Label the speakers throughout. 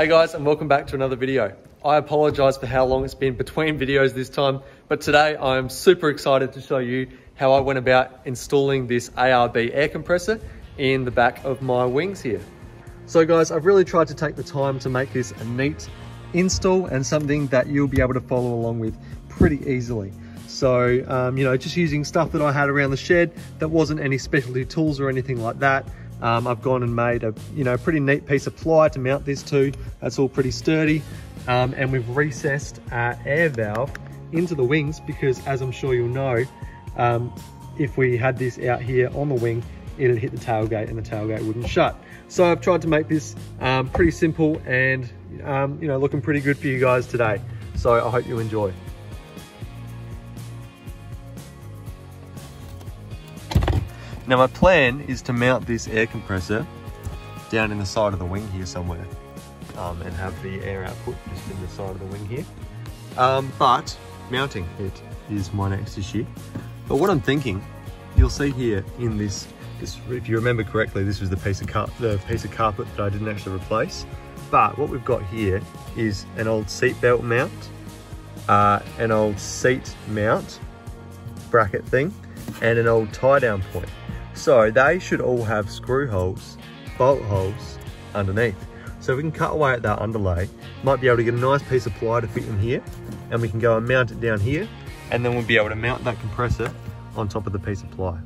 Speaker 1: Hey guys, and welcome back to another video. I apologize for how long it's been between videos this time, but today I'm super excited to show you how I went about installing this ARB air compressor in the back of my wings here. So guys, I've really tried to take the time to make this a neat install and something that you'll be able to follow along with pretty easily. So, um, you know, just using stuff that I had around the shed that wasn't any specialty tools or anything like that. Um, I've gone and made a, you know, pretty neat piece of ply to mount this to. That's all pretty sturdy. Um, and we've recessed our air valve into the wings because as I'm sure you'll know, um, if we had this out here on the wing, it'd hit the tailgate and the tailgate wouldn't shut. So I've tried to make this um, pretty simple and um, you know looking pretty good for you guys today. So I hope you enjoy. Now my plan is to mount this air compressor down in the side of the wing here somewhere um, and have the air output just in the side of the wing here. Um, but mounting it is my next issue. But what I'm thinking, you'll see here in this, this if you remember correctly, this was the piece of the piece of carpet that I didn't actually replace. But what we've got here is an old seat belt mount, uh, an old seat mount bracket thing, and an old tie down point. So they should all have screw holes, bolt holes underneath. So we can cut away at that underlay, might be able to get a nice piece of ply to fit in here, and we can go and mount it down here, and then we'll be able to mount that compressor on top of the piece of ply.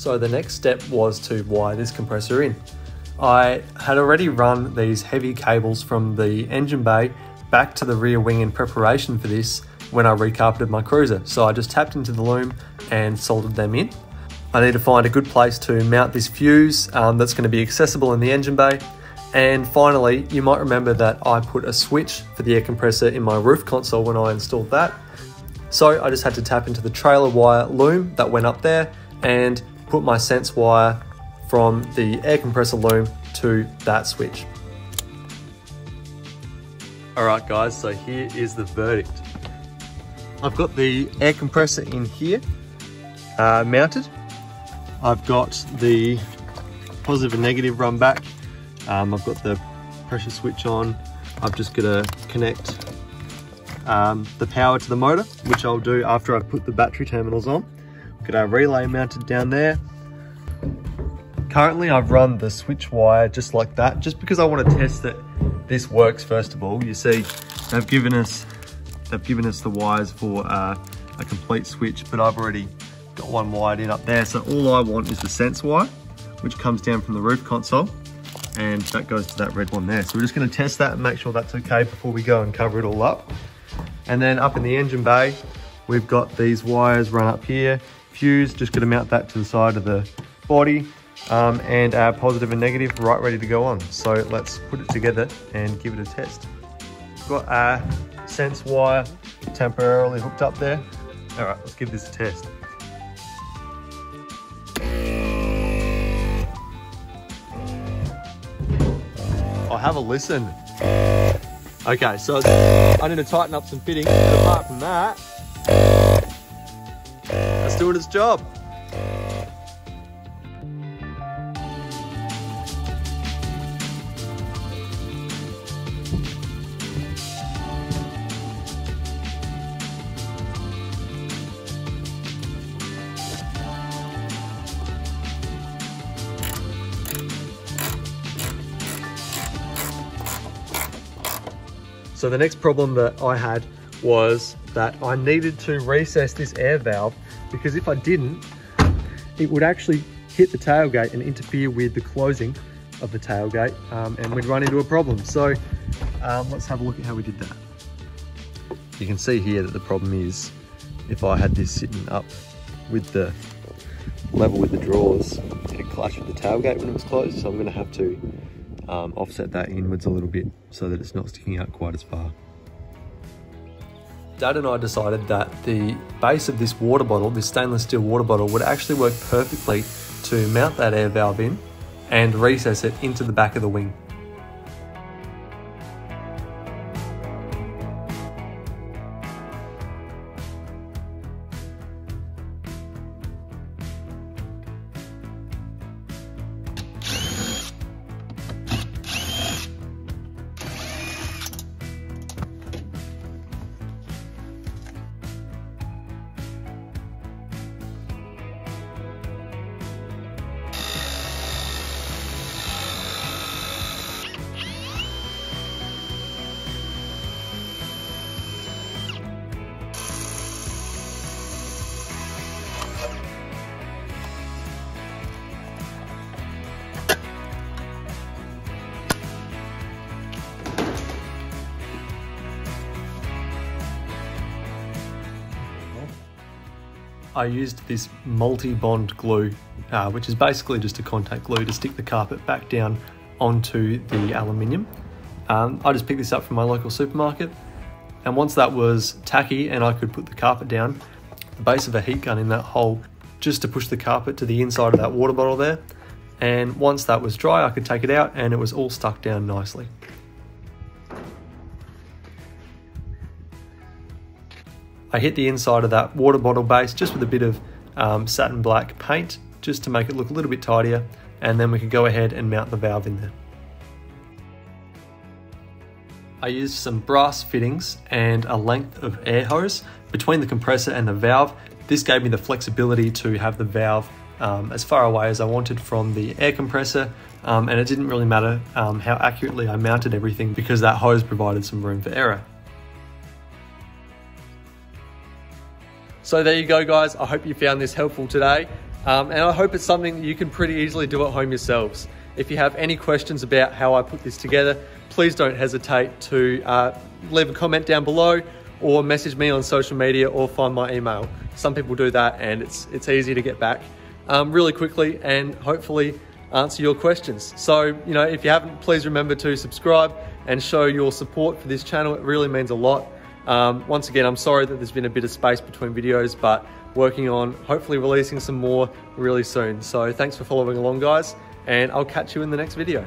Speaker 1: So the next step was to wire this compressor in. I had already run these heavy cables from the engine bay back to the rear wing in preparation for this when I recarpeted my cruiser. So I just tapped into the loom and soldered them in. I need to find a good place to mount this fuse um, that's going to be accessible in the engine bay. And finally, you might remember that I put a switch for the air compressor in my roof console when I installed that. So I just had to tap into the trailer wire loom that went up there and put my sense wire from the air compressor loom to that switch. All right guys, so here is the verdict. I've got the air compressor in here uh, mounted. I've got the positive and negative run back. Um, I've got the pressure switch on. I've just got to connect um, the power to the motor, which I'll do after I put the battery terminals on. Our relay mounted down there. Currently I've run the switch wire just like that, just because I want to test that this works first of all. You see, they've given us, they've given us the wires for uh, a complete switch, but I've already got one wired in up there. So all I want is the sense wire, which comes down from the roof console and that goes to that red one there. So we're just gonna test that and make sure that's okay before we go and cover it all up. And then up in the engine bay, we've got these wires run up here, fuse, just gonna mount that to the side of the body, um, and our positive and negative right ready to go on. So let's put it together and give it a test. Got our sense wire temporarily hooked up there. All right, let's give this a test. I'll have a listen. Okay, so I need to tighten up some fittings, but apart from that, doing its job. So the next problem that I had was that I needed to recess this air valve because if I didn't, it would actually hit the tailgate and interfere with the closing of the tailgate um, and we'd run into a problem. So um, let's have a look at how we did that. You can see here that the problem is if I had this sitting up with the level with the drawers, it'd clash with the tailgate when it was closed. So I'm gonna have to um, offset that inwards a little bit so that it's not sticking out quite as far. Dad and I decided that the base of this water bottle, this stainless steel water bottle, would actually work perfectly to mount that air valve in and recess it into the back of the wing. I used this multi-bond glue, uh, which is basically just a contact glue to stick the carpet back down onto the aluminium. Um, I just picked this up from my local supermarket. And once that was tacky and I could put the carpet down, the base of a heat gun in that hole just to push the carpet to the inside of that water bottle there. And once that was dry, I could take it out and it was all stuck down nicely. I hit the inside of that water bottle base just with a bit of um, satin black paint just to make it look a little bit tidier and then we can go ahead and mount the valve in there. I used some brass fittings and a length of air hose between the compressor and the valve. This gave me the flexibility to have the valve um, as far away as I wanted from the air compressor um, and it didn't really matter um, how accurately I mounted everything because that hose provided some room for error. So there you go guys, I hope you found this helpful today. Um, and I hope it's something you can pretty easily do at home yourselves. If you have any questions about how I put this together, please don't hesitate to uh, leave a comment down below or message me on social media or find my email. Some people do that and it's, it's easy to get back um, really quickly and hopefully answer your questions. So, you know, if you haven't, please remember to subscribe and show your support for this channel. It really means a lot. Um, once again, I'm sorry that there's been a bit of space between videos, but working on hopefully releasing some more really soon. So thanks for following along guys, and I'll catch you in the next video.